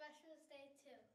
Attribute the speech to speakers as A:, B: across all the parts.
A: special day too.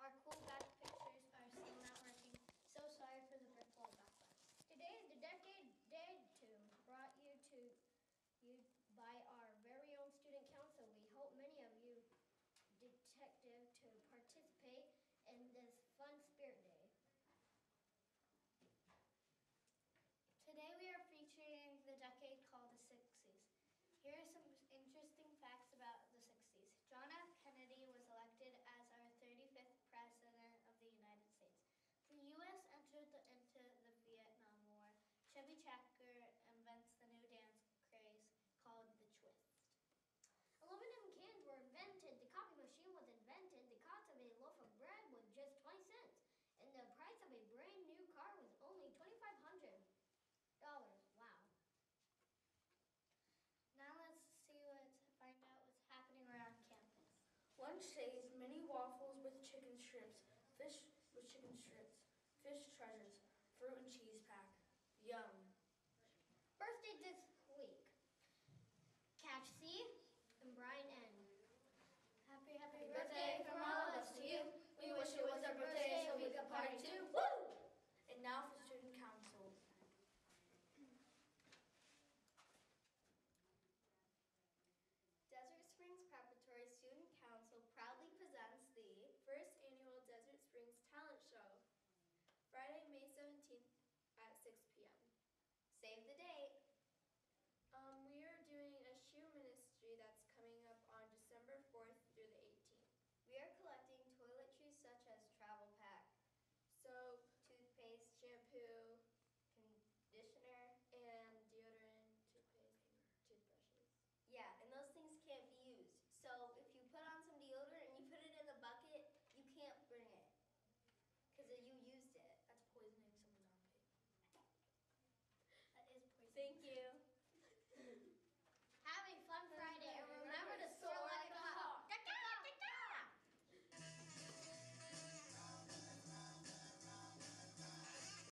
A: Our cool back pictures are still not working. So sorry for the virtual backlash.
B: Today, the Decade Day Two brought you to you by our very own student council. We hope many of you detective to participate in this fun spirit day.
A: Today we are featuring the decade called the 60s. Here are some Chubby Checker invents the new dance craze called the twist.
B: Aluminum cans were invented, the coffee machine was invented, the cost of a loaf of bread was just 20 cents, and the price of a brand new car was only $2,500. Wow.
A: Now let's see what find out what's happening around campus.
C: Lunch says mini waffles with chicken strips, fish with chicken strips, fish treasures, Yum.
B: Birthday this week. Catch C and Brian N.
A: Happy, happy,
B: Happy birthday from all of us to you. We wish it was our birthday so we could party too.
C: Woo! And now for student council.
D: Desert Springs Preparatory Student Council proudly presents the first annual Desert Springs Talent Show, Friday, May 17th at 6 p.m. Save the date.